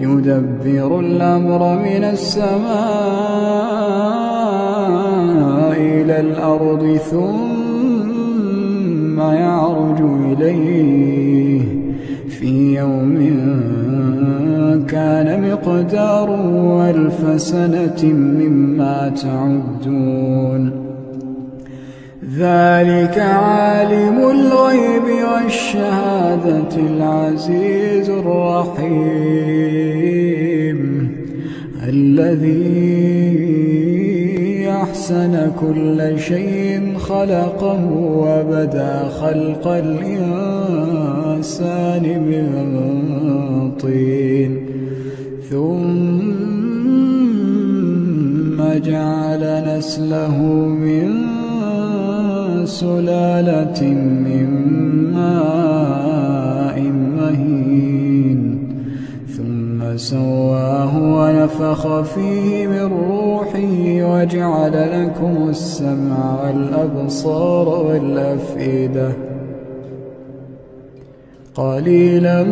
يدبر الأمر من السماء إلى الأرض ثم يعرج إليه. في يوم كان مقداره ألف سنة مما تعدون. ذلك عالم الغيب والشهادة العزيز الرحيم. الذي أحسن كل شيء خلقه وبدا خلق الإنسان من طين. ثم جعل نسله من سلالة من ماء مهين. ثم سواه ونفخ فيه من روحه وجعل لكم السمع والأبصار والأفئدة. قليلا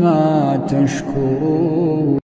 ما تشكرون.